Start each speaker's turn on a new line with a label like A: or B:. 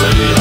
A: say